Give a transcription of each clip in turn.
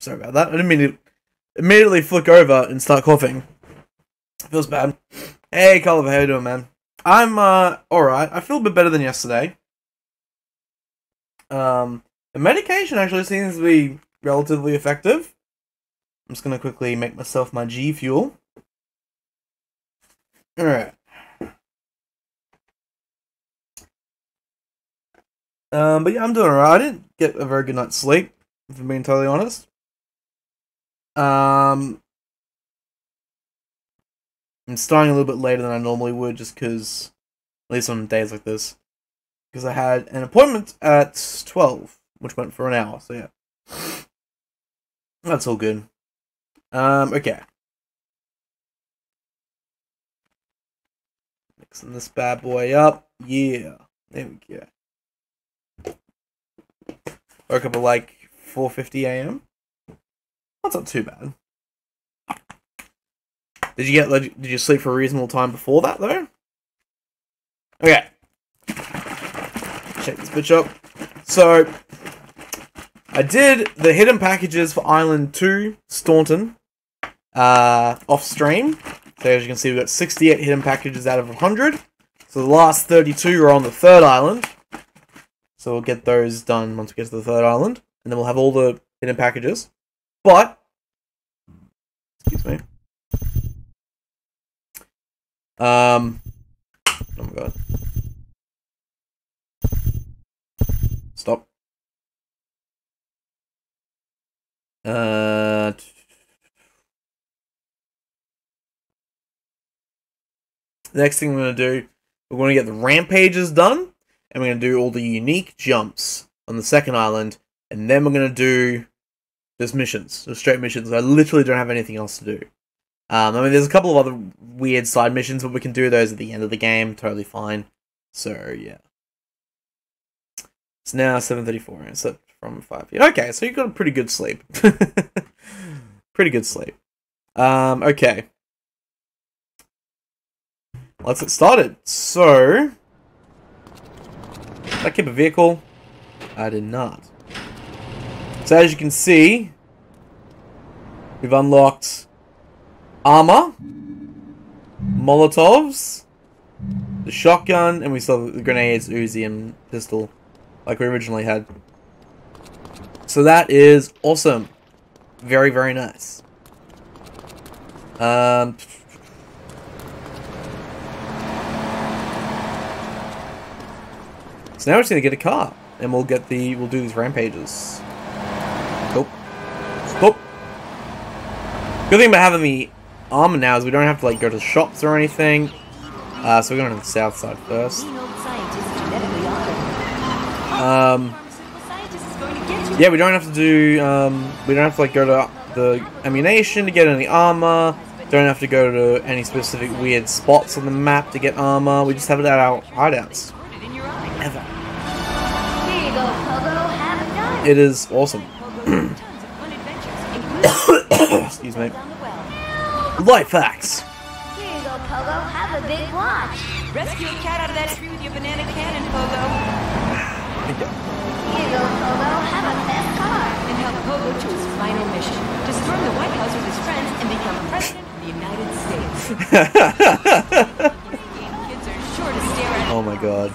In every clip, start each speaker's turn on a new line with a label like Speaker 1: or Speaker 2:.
Speaker 1: Sorry about that. I didn't mean to immediately flick over and start coughing. Feels bad. Hey, Culliver, how you doing, man? I'm uh alright. I feel a bit better than yesterday. Um, the medication actually seems to be relatively effective. I'm just gonna quickly make myself my G fuel. Alright. Um, but yeah, I'm doing alright. I didn't get a very good night's sleep, if I'm being totally honest. Um, I'm starting a little bit later than I normally would, just because, at least on days like this, because I had an appointment at twelve, which went for an hour. So yeah, that's all good. Um, okay. Mixing this bad boy up. Yeah, there we go. Woke up at like 4:50 a.m. That's not too bad. Did you get? Did you sleep for a reasonable time before that though? Okay. Check this bitch up. So, I did the hidden packages for Island 2, Staunton, uh, off stream. So as you can see, we've got 68 hidden packages out of 100. So the last 32 are on the third island. So we'll get those done once we get to the third island. And then we'll have all the hidden packages. But, excuse me. Um, oh my god. Stop. Uh, next thing we're going to do, we're going to get the rampages done, and we're going to do all the unique jumps on the second island, and then we're going to do just missions, just straight missions. I literally don't have anything else to do. Um, I mean, there's a couple of other weird side missions, but we can do those at the end of the game. Totally fine. So, yeah. It's now 7.34. I slept from 5 p.m. Okay, so you got a pretty good sleep. pretty good sleep. Um, okay. Let's get started. So, did I keep a vehicle? I did not. So as you can see, we've unlocked armor, molotovs, the shotgun, and we still have the grenades, Uzi, and pistol, like we originally had. So that is awesome. Very, very nice. Um, so now we're just gonna get a car, and we'll get the we'll do these rampages. Oh, oh. Good thing about having the armor now is we don't have to like go to shops or anything. Uh, so we're going to the south side first. Um, yeah, we don't have to do. Um, we don't have to like go to the ammunition to get any armor. Don't have to go to any specific weird spots on the map to get armor. We just have it at our hideouts. Ever. It is awesome. Excuse me. Life hacks.
Speaker 2: Here you go, Pogo. Have a big watch.
Speaker 3: Rescue a cat out of that tree with your banana cannon, Pogo.
Speaker 2: Here you go, Pogo. Have a fast car.
Speaker 3: And help Pogo to his final mission. To storm the White House with his friends and become President of the United States. Kids are sure to stare at
Speaker 1: oh my god.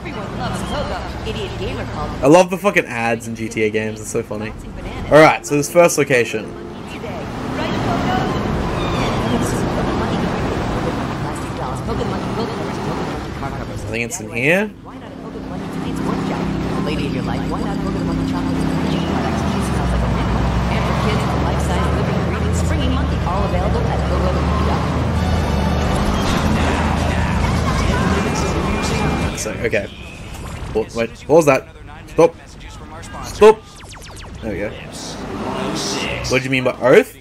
Speaker 3: Everyone loves Pogo. Idiot gamer called
Speaker 1: I love the fucking ads in GTA games. It's so funny. Alright, so this first location.
Speaker 3: today. Right, Pogo? Plastic dolls, Pogo Monkey will covers, Pogo Monkey car covers.
Speaker 1: I think it's in here. Okay. Oh, wait, what was that? Stop. Stop. There we go. What do you mean by oath?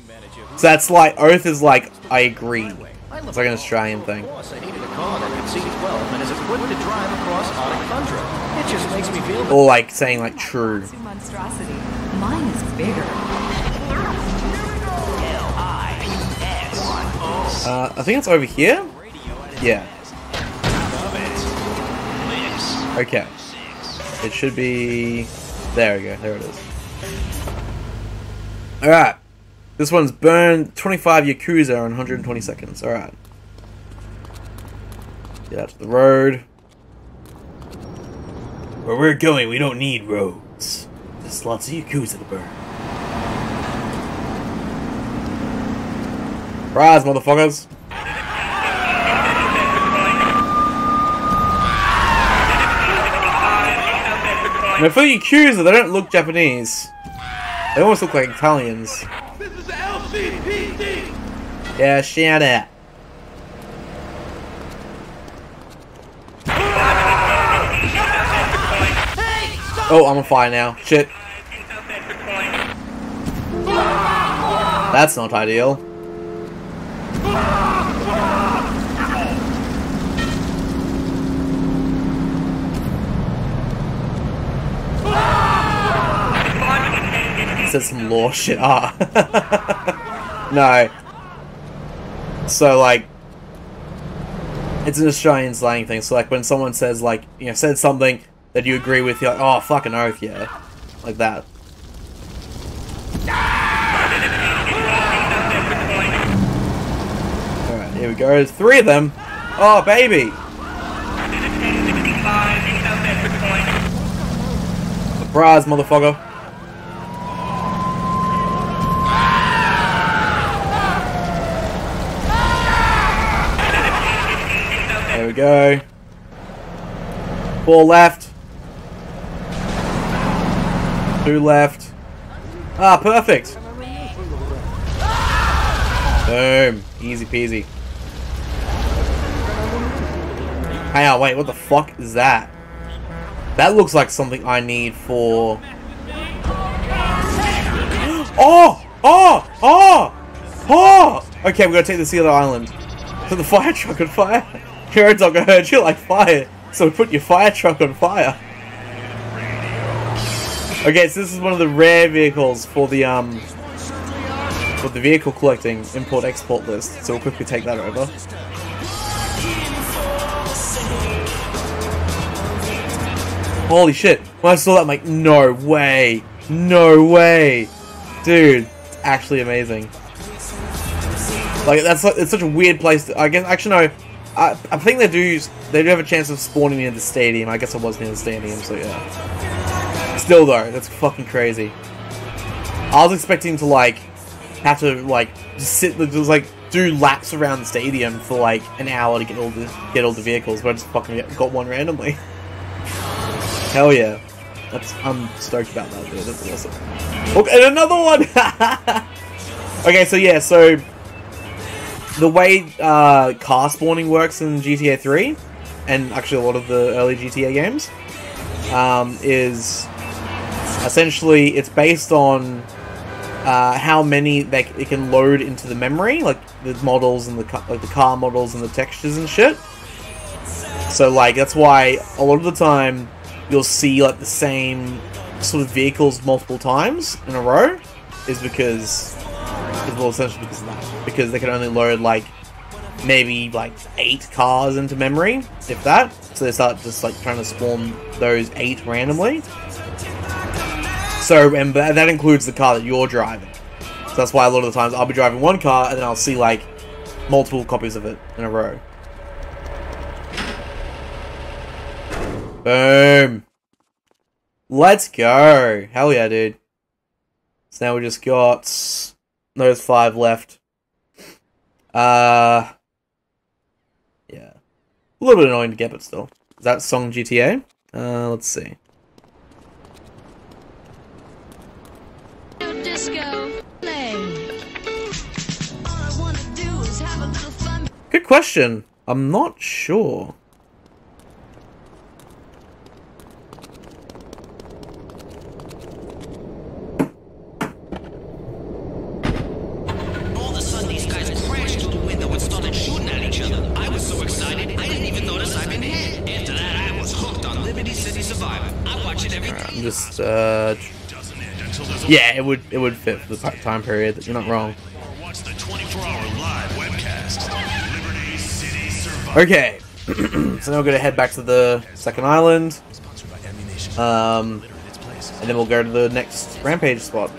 Speaker 1: So that's like, oath is like, I agree. It's like an Australian thing.
Speaker 4: Boss, I needed a car that could C12 and is equipped to drive across Arctic tundra. It just makes me feel
Speaker 1: Or like saying like true.
Speaker 3: Mine is bigger.
Speaker 1: Uh, I think it's over here? Yeah. Okay. It should be... There we go, there it is. Alright. This one's burn 25 Yakuza in 120 seconds. Alright. Get out to the road. Where we're going, we don't need roads. There's lots of Yakuza to burn. Rise, motherfuckers! Now for Yakuza, they don't look Japanese. They almost look like Italians.
Speaker 5: This is LCPD.
Speaker 1: Yeah, shout out. Oh, I'm on fire now. Shit. That's not ideal. Says some law shit. Ah. no. So, like, it's an Australian slang thing. So, like, when someone says, like, you know, said something that you agree with, you're like, oh, fucking oath, yeah. Like that. Alright, here we go. Three of them. Oh, baby. Surprise, motherfucker. Go. Four left. Two left. Ah, perfect. Boom. Easy peasy. Hang on, wait, what the fuck is that? That looks like something I need for... Oh! Oh! Oh! Oh! Okay, we're gonna take the other island. Put the fire truck on fire. Hero Dog, I heard you like fire, so we put your fire truck on fire. Okay, so this is one of the rare vehicles for the um for the vehicle collecting import export list. So we'll quickly take that over. Holy shit! When I saw that, I'm like, no way, no way, dude, it's actually amazing. Like that's it's such a weird place. To, I guess actually no, I I think they do they do have a chance of spawning near the stadium. I guess I was near the stadium, so yeah. Still though, that's fucking crazy. I was expecting to like have to like just sit just like do laps around the stadium for like an hour to get all the get all the vehicles, but I just fucking got one randomly. Hell yeah. That's I'm stoked about that dude. That's awesome. Okay, and another one! okay, so yeah, so the way uh, car spawning works in GTA 3, and actually a lot of the early GTA games, um, is essentially it's based on uh, how many they, it can load into the memory, like the models and the like the car models and the textures and shit. So like that's why a lot of the time you'll see like the same sort of vehicles multiple times in a row, is because well essentially because of that because they can only load like maybe like eight cars into memory, if that. So they start just like trying to spawn those eight randomly. So, and that includes the car that you're driving. So that's why a lot of the times I'll be driving one car and then I'll see like multiple copies of it in a row. Boom. Let's go. Hell yeah, dude. So now we just got those five left. Uh, yeah. A little bit annoying to get, but still. Is that song GTA? Uh, let's see.
Speaker 6: Disco play. All I wanna do is have a little fun.
Speaker 1: Good question. I'm not sure. I'm just, uh, yeah, it would it would fit the time period. You're not wrong. Okay, so now we're gonna head back to the second island, um, and then we'll go to the next rampage spot.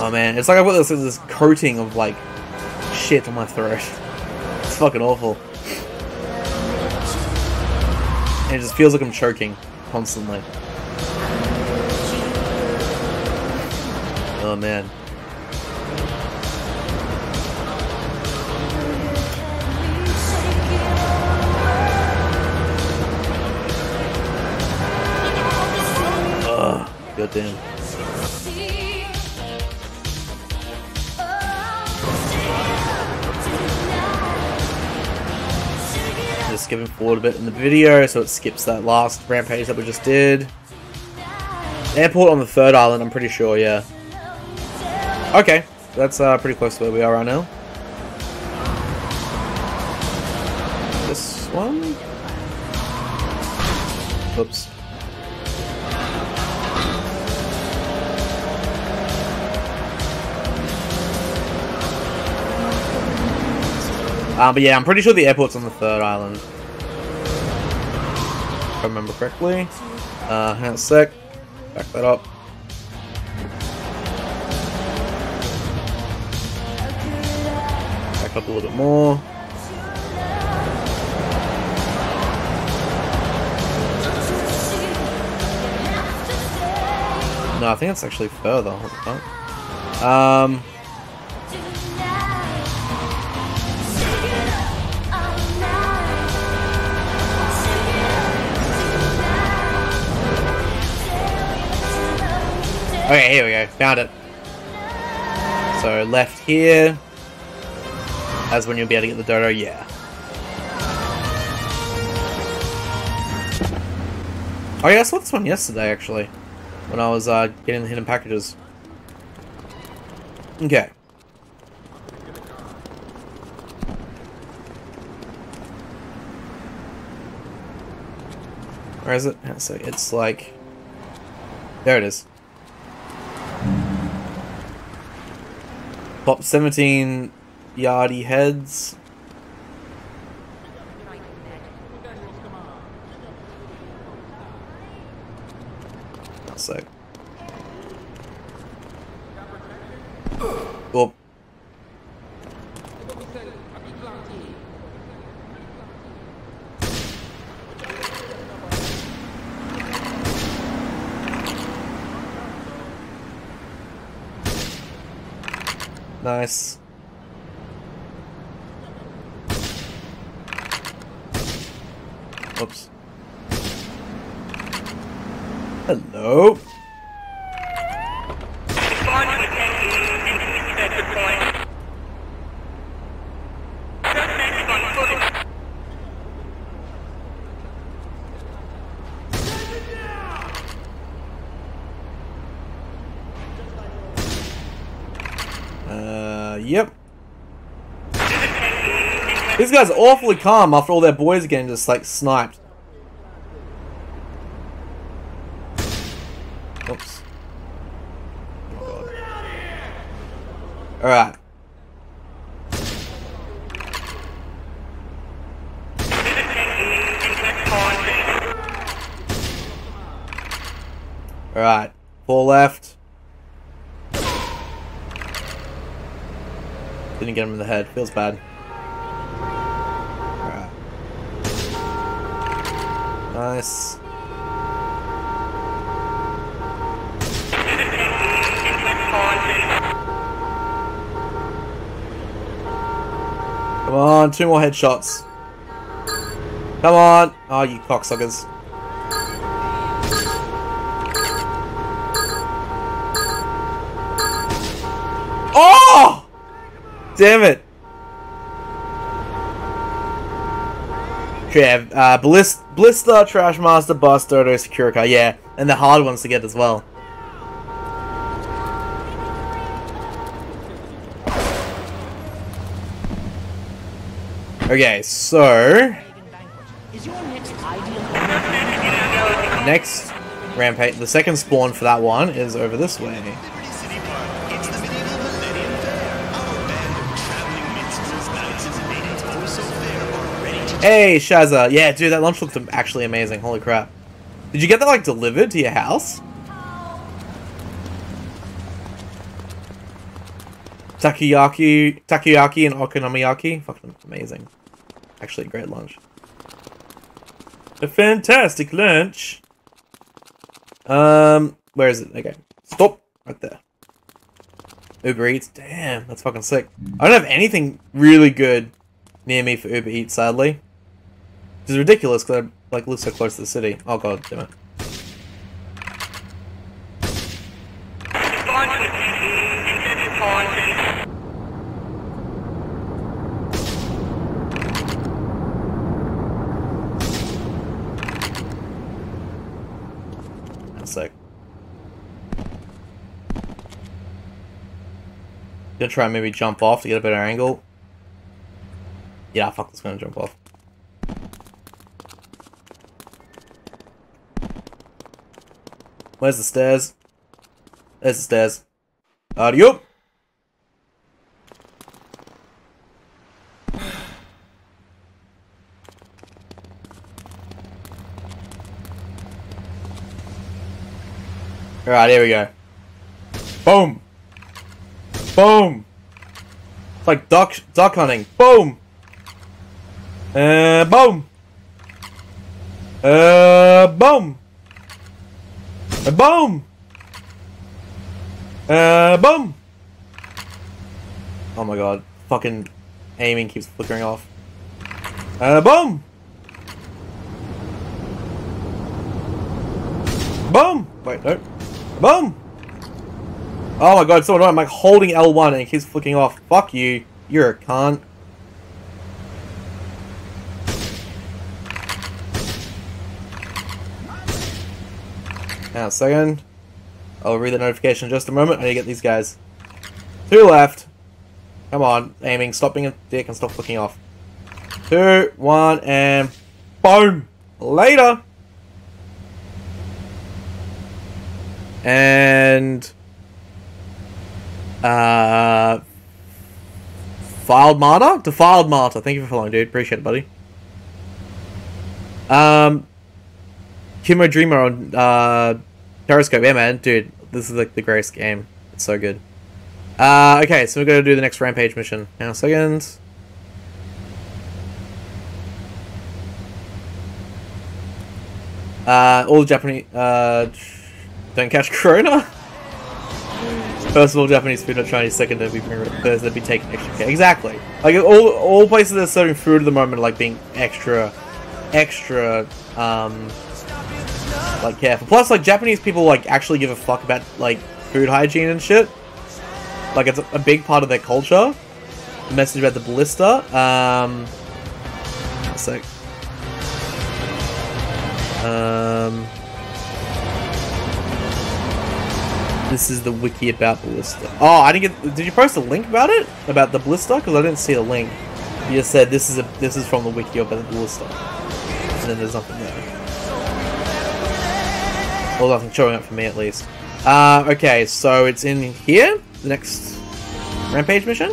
Speaker 1: Oh man, it's like I've got this, this coating of like shit on my throat. It's fucking awful. And it just feels like I'm choking constantly. Oh man. Ugh, goddamn. Skipping forward a bit in the video, so it skips that last rampage that we just did. Airport on the third island, I'm pretty sure, yeah. Okay, that's uh, pretty close to where we are right now. This one? Oops. Um, but yeah, I'm pretty sure the airport's on the third island. If I remember correctly. Uh, hang on a sec. Back that up. Back up a little bit more. No, I think it's actually further. Um, okay, here we go. Found it. So left here. That's when you'll be able to get the dodo, yeah. Oh yeah, I saw this one yesterday actually. When I was uh, getting the hidden packages. Okay. Where is it? So it's like... There it is. Pop 17 yardy heads. One sec. Well. Nice. Oops. Hello. Uh, yep. This guys awfully calm after all their boys are getting just like sniped. Oops. Alright. Four left. Didn't get him in the head. Feels bad. Nice. Come on, two more headshots. Come on! Oh, you cocksuckers. Damn it. Yeah, uh, Bliss, Blista, Trash Master, Boss, Dodo, Securicar, yeah. And the hard ones to get as well. Okay, so...
Speaker 3: Next
Speaker 1: rampage, the second spawn for that one is over this way. Hey, Shazza. Yeah, dude, that lunch looked actually amazing. Holy crap. Did you get that, like, delivered to your house? Takoyaki, takoyaki and okonomiyaki. Fucking amazing. Actually, a great lunch. A fantastic lunch. Um, where is it? Okay, stop right there. Uber Eats. Damn, that's fucking sick. I don't have anything really good near me for Uber Eats, sadly. Which is ridiculous because I like live so close to the city. Oh god, damn it. Gonna try and maybe jump off to get a better angle. Yeah, fuck, it's gonna jump off. Where's the stairs? There's the stairs. Adios! Alright, here we go. Boom! Boom! It's like duck duck hunting. Boom! Uh, boom! Uh, boom! Uh, boom! Uh, boom! Oh my god. Fucking aiming keeps flickering off. Uh, boom! Boom! Wait, no. Boom! Oh my god, so annoying. I'm like holding L1 and it keeps flicking off. Fuck you. You're a cunt. Now, second. I'll read the notification in just a moment. I need to get these guys. Two left. Come on, aiming. Stop being a dick and stop flicking off. Two, one, and boom! Later! And... Uh... Filed Martyr? Defiled Martyr. Thank you for following, dude. Appreciate it, buddy. Um... Kimo Dreamer on uh, Periscope. Yeah, man, dude, this is like the greatest game. It's so good. Uh, okay, so we're gonna do the next rampage mission. Now, second. Uh, all Japanese uh, don't catch Corona. First of all, Japanese food, not Chinese. Second, they'd be first, they'd be taking extra care. Exactly. Like all all places that are serving food at the moment are like being extra, extra um like careful. Plus, like Japanese people like actually give a fuck about like food hygiene and shit. Like it's a, a big part of their culture. The message about the ballista. Um, so, um, this is the wiki about ballista. Oh, I didn't get. Did you post a link about it about the ballista? Because I didn't see a link. You just said this is a this is from the wiki about the ballista, and then there's nothing there. Well, nothing showing up for me at least. Uh, okay, so it's in here? The next rampage mission?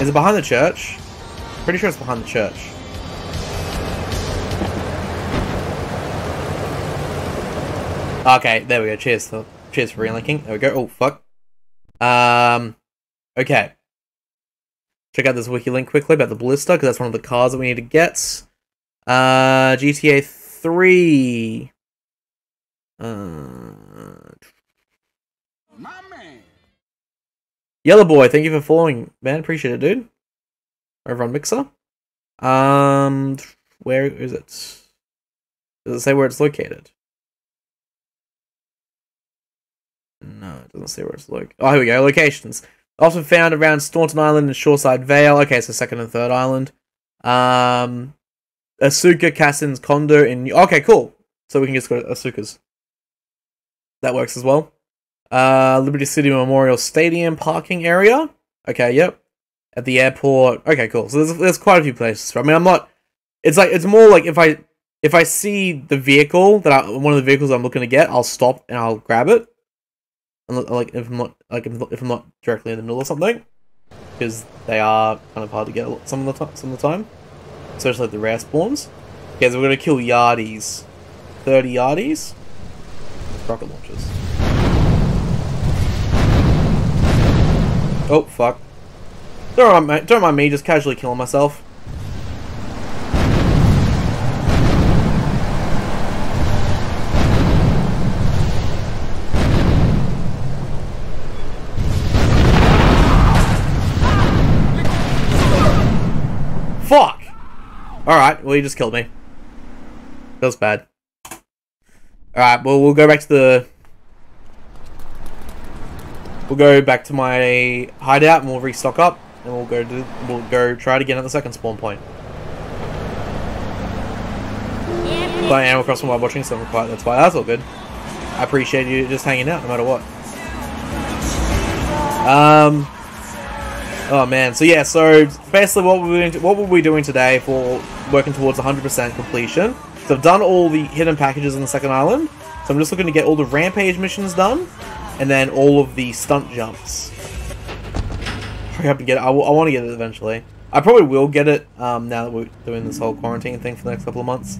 Speaker 1: Is it behind the church? Pretty sure it's behind the church. Okay, there we go. Cheers. For, cheers for relinking. There we go. Oh, fuck. Um, okay check out this wiki link quickly about the Ballista, because that's one of the cars that we need to get. Uh, GTA 3. Uh, Yellow Boy, thank you for following, man. Appreciate it, dude. Over on Mixer. Um, where is it? Does it say where it's located? No, it doesn't say where it's located. Oh, here we go. Locations. Often found around Staunton Island and Shoreside Vale. Okay, so second and third island. Um, Asuka Kasen's condo in. Okay, cool. So we can just go to Asuka's. That works as well. Uh, Liberty City Memorial Stadium parking area. Okay, yep. At the airport. Okay, cool. So there's there's quite a few places. I mean, I'm not. It's like it's more like if I if I see the vehicle that I, one of the vehicles I'm looking to get, I'll stop and I'll grab it. Like if I'm not like if I'm not directly in the middle of something, because they are kind of hard to get some of the time. Some of the time, especially like the rare spawns. Okay, so we're gonna kill yardies, thirty yardies. rocket launchers. Oh, fuck. Don't mind, don't mind me just casually killing myself. Alright, well, you just killed me. Feels bad. Alright, well, we'll go back to the... We'll go back to my hideout and we'll restock up. And we'll go to, we'll go try it again at the second spawn point. Am across from while watching Silver Quiet, that's why that's all good. I appreciate you just hanging out no matter what. Um... Oh man, so yeah, so basically what we're doing, what were we doing today for working towards 100% completion? So I've done all the hidden packages on the second island, so I'm just looking to get all the rampage missions done, and then all of the stunt jumps. Hurry up and get it. I, want to get it eventually. I probably will get it um, now that we're doing this whole quarantine thing for the next couple of months.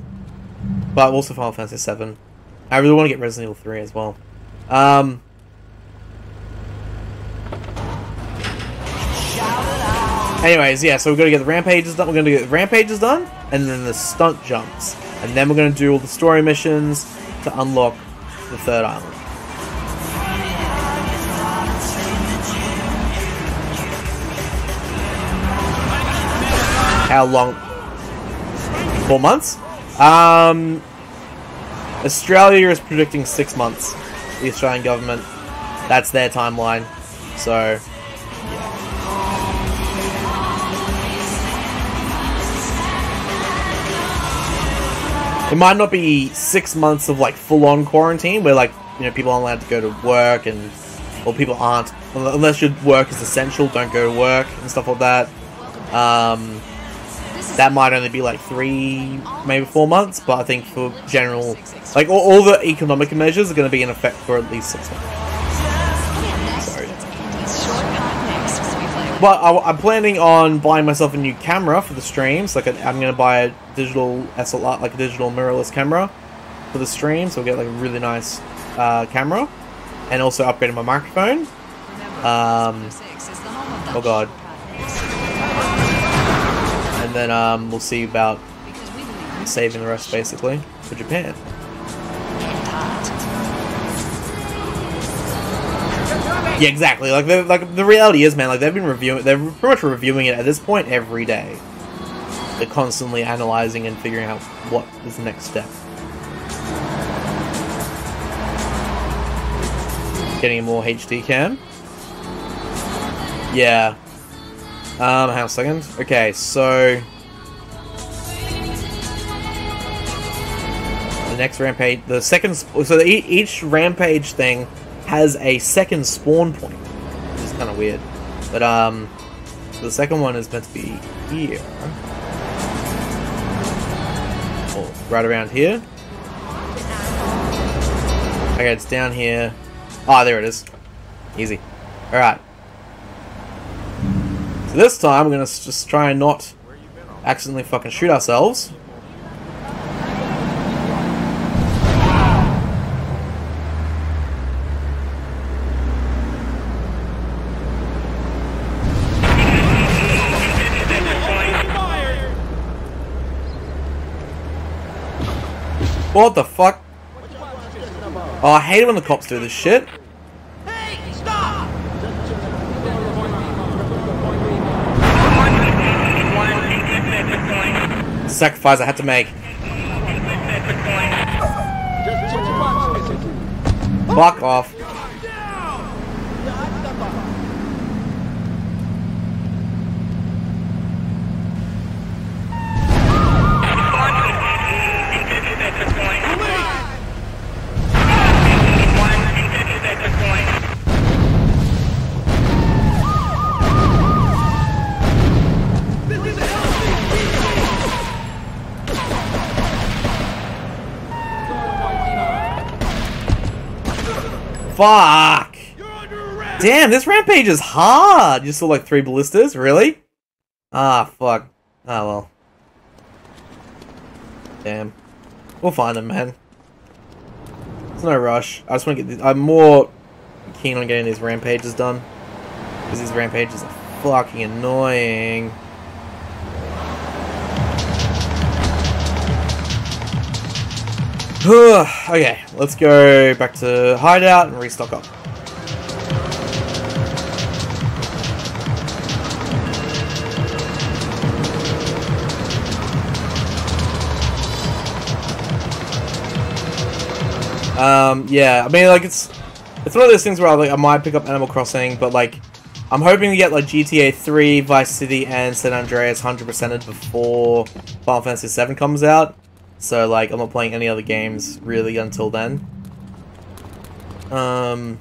Speaker 1: But also Final Fantasy 7. I really want to get Resident Evil 3 as well. Um, Anyways, yeah, so we're gonna get the rampages done. We're gonna get the rampages done, and then the stunt jumps, and then we're gonna do all the story missions to unlock the third island. How long? Four months? Um, Australia is predicting six months. The Australian government. That's their timeline. So, It might not be six months of like full-on quarantine where like you know people aren't allowed to go to work and or people aren't unless your work is essential. Don't go to work and stuff like that. Um, that might only be like three, maybe four months. But I think for general, like all, all the economic measures are going to be in effect for at least six months. But I, am planning on buying myself a new camera for the streams. Like, i am going to buy a digital SLR, like a digital mirrorless camera for the stream. So I'll get like a really nice uh, camera, and also upgrading my microphone. Um, oh god. And then um, we'll see about saving the rest, basically, for Japan. Yeah, exactly. Like, like the reality is, man. Like they've been reviewing, they're pretty much reviewing it at this point every day. They're constantly analyzing and figuring out what is the next step. Getting a more HD cam. Yeah. Um, hang on a second. Okay, so the next rampage, the second, so each rampage thing has a second spawn point, which is kind of weird. But um, the second one is meant to be here. Or right around here. Okay, it's down here. Ah, oh, there it is. Easy. Alright. So this time, we're going to just try and not accidentally fucking shoot ourselves. What the fuck? Oh, I hate it when the cops do this shit. Sacrifice I had to make. Fuck off. Fuck! Damn, this rampage is hard! You saw like three ballistas? Really? Ah, fuck. Ah, well. Damn. We'll find them, man. There's no rush. I just want to get. These, I'm more keen on getting these rampages done because these rampages are fucking annoying. okay, let's go back to hideout and restock up. Um, yeah, I mean, like, it's it's one of those things where I, like, I might pick up Animal Crossing, but, like, I'm hoping to get, like, GTA 3, Vice City, and San Andreas 100%ed before Final Fantasy 7 comes out. So, like, I'm not playing any other games, really, until then. Um,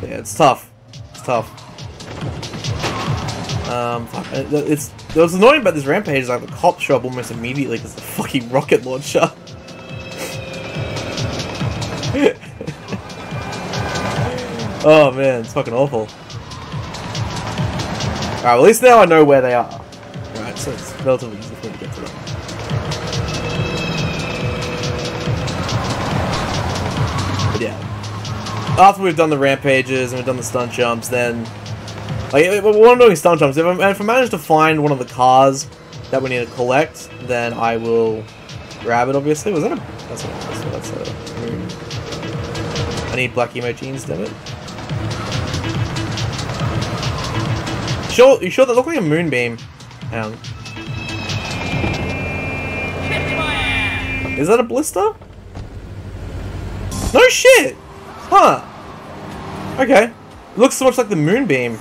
Speaker 1: so yeah, it's tough. It's tough. Um, fuck, it- it's, what's annoying about this rampage is, like, the cop show up almost immediately because the fucking rocket launcher. oh man, it's fucking awful. Alright, well, at least now I know where they are. Right, so it's relatively After we've done the rampages and we've done the stunt jumps, then... Like, when I'm doing is stunt jumps, if I, if I manage to find one of the cars that we need to collect, then I will grab it, obviously. Was that a... That's a... That's a... That's a moon. I need black emo jeans, damn it. Sure, you sure that look like a moonbeam? Hang on. Is that a Blista? No shit! Huh. Okay. Looks so much like the moonbeam.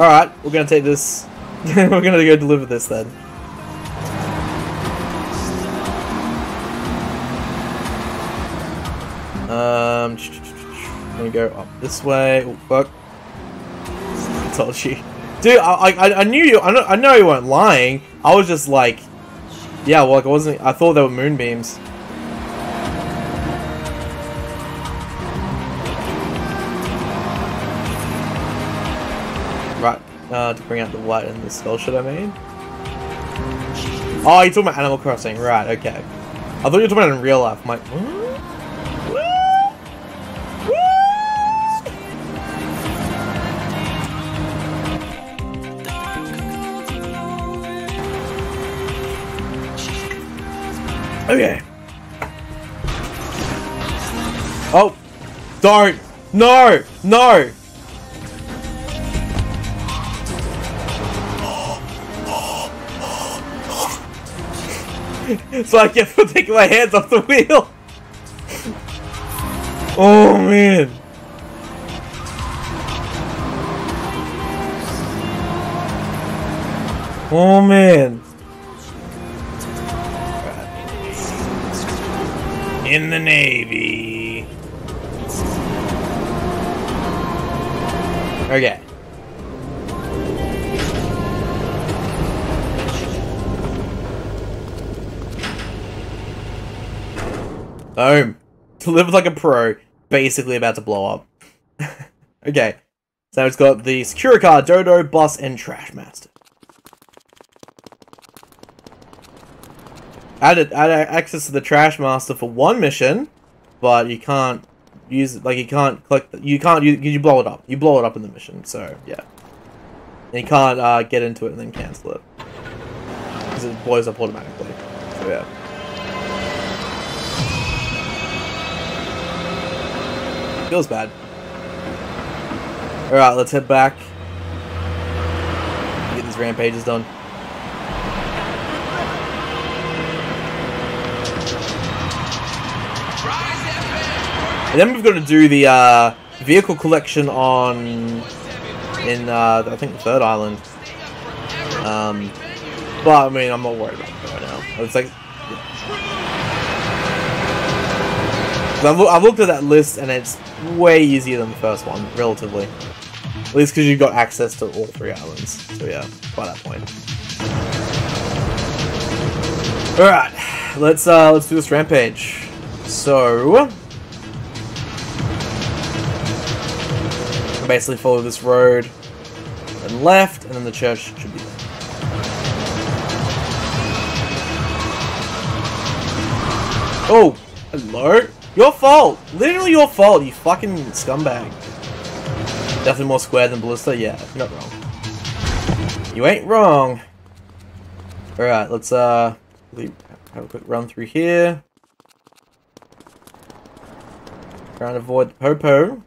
Speaker 1: Alright, we're gonna take this. we're gonna go deliver this then. Um, I'm gonna go up this way. Oh, fuck. I told you. Dude, I, I, I knew you. I know, I know you weren't lying. I was just like, yeah, well, like I wasn't. I thought they were moonbeams. To bring out the light in the skull I mean? Oh, you're talking about Animal Crossing, right, okay. I thought you were talking about in real life. I'm like, what? Okay. Oh, don't! No! No! So I on taking my hands off the wheel. Oh man. Oh man. In the Navy. Okay. Boom. Delivered like a pro. Basically about to blow up. okay. So it's got the Securicar, Dodo, Bus, and Trash Master. Added, added access to the Trash Master for one mission, but you can't use it. Like you can't click. You can't. You you blow it up. You blow it up in the mission. So yeah. And you can't uh, get into it and then cancel it because it blows up automatically. So yeah. Feels bad. Alright, let's head back. Get these rampages done. And then we've got to do the uh, vehicle collection on in uh, I think the third island. Um, but I mean, I'm not worried about it right now. It's like I've, I've looked at that list and it's way easier than the first one, relatively. At least because you've got access to all three islands. So yeah, by that point. Alright, let's uh let's do this rampage. So basically follow this road and left, and then the church should be there. Oh! Hello? Your fault! Literally your fault, you fucking scumbag. Definitely more square than Blista? Yeah, you're not wrong. You ain't wrong. Alright, let's uh have a quick run through here. Trying to avoid the Popo.